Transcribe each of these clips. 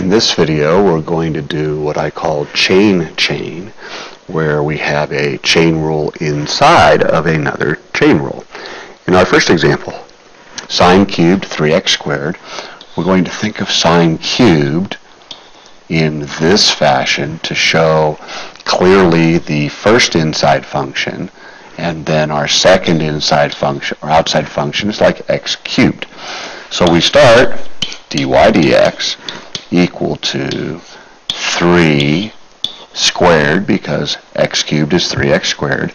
In this video, we're going to do what I call chain chain, where we have a chain rule inside of another chain rule. In our first example, sine cubed 3x squared, we're going to think of sine cubed in this fashion to show clearly the first inside function and then our second inside function or outside function is like x cubed. So we start dy dx equal to 3 squared because x cubed is 3x squared.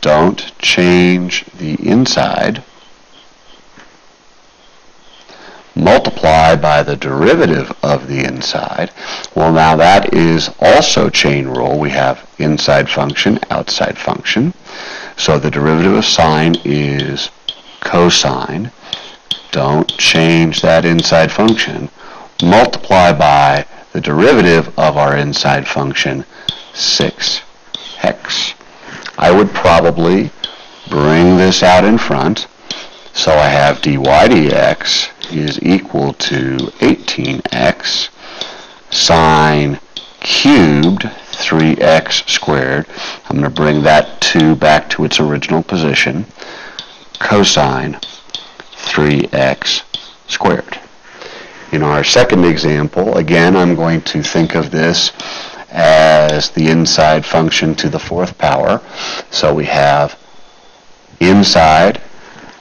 Don't change the inside. Multiply by the derivative of the inside. Well, now that is also chain rule. We have inside function, outside function. So the derivative of sine is cosine. Don't change that inside function multiply by the derivative of our inside function, 6x. I would probably bring this out in front. So I have dy dx is equal to 18x sine cubed 3x squared. I'm going to bring that 2 back to its original position. Cosine 3x squared. In our second example, again, I'm going to think of this as the inside function to the fourth power. So we have inside,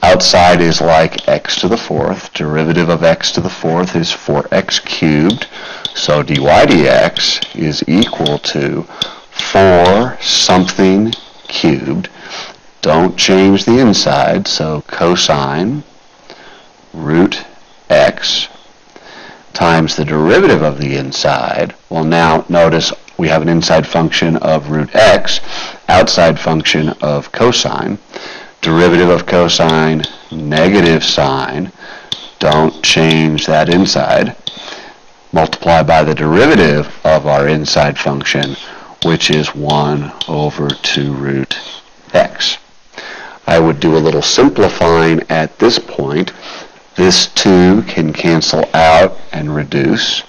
outside is like x to the fourth. Derivative of x to the fourth is 4x cubed. So dy dx is equal to 4 something cubed. Don't change the inside, so cosine root x times the derivative of the inside. Well, now notice we have an inside function of root x, outside function of cosine. Derivative of cosine, negative sine. Don't change that inside. Multiply by the derivative of our inside function, which is 1 over 2 root x. I would do a little simplifying at this point this 2 can cancel out and reduce.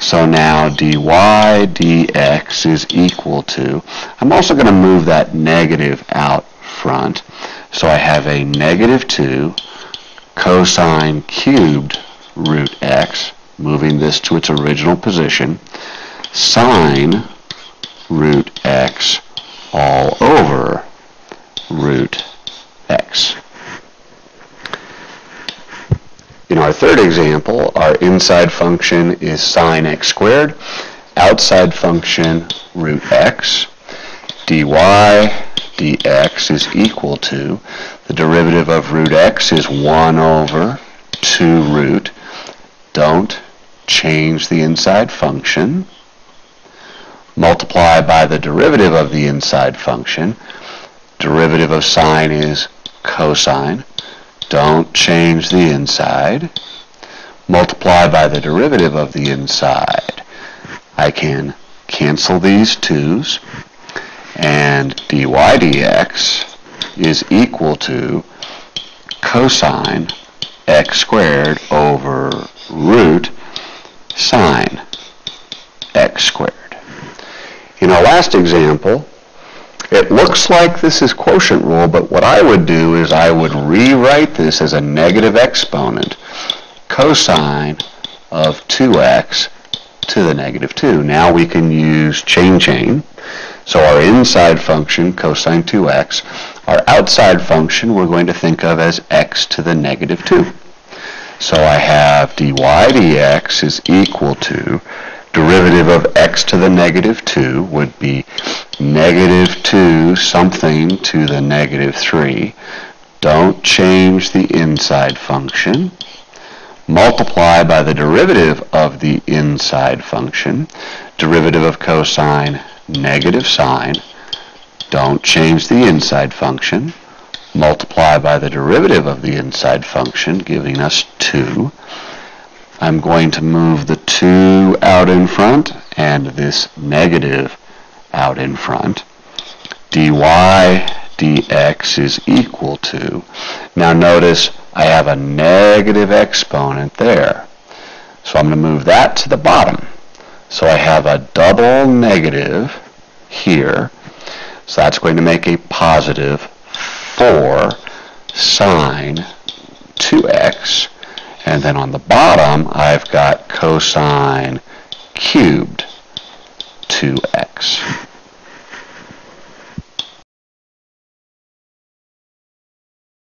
So now dy dx is equal to, I'm also going to move that negative out front. So I have a negative 2 cosine cubed root x, moving this to its original position, sine root x all over root x. In our third example, our inside function is sine x squared, outside function root x, dy dx is equal to, the derivative of root x is 1 over 2 root. Don't change the inside function. Multiply by the derivative of the inside function. Derivative of sine is cosine. Don't change the inside. Multiply by the derivative of the inside. I can cancel these 2's and dy dx is equal to cosine x squared over root sine x squared. In our last example, it looks like this is quotient rule, but what I would do is I would rewrite this as a negative exponent, cosine of 2x to the negative 2. Now we can use chain chain. So our inside function, cosine 2x, our outside function we're going to think of as x to the negative 2. So I have dy dx is equal to derivative of x to the negative 2 would be negative 2 something to the negative 3. Don't change the inside function. Multiply by the derivative of the inside function. Derivative of cosine, negative sine. Don't change the inside function. Multiply by the derivative of the inside function, giving us 2. I'm going to move the 2 out in front and this negative out in front. dy dx is equal to, now notice I have a negative exponent there. So I'm going to move that to the bottom. So I have a double negative here. So that's going to make a positive 4 sine 2x. And then on the bottom, I've got cosine cubed 2x.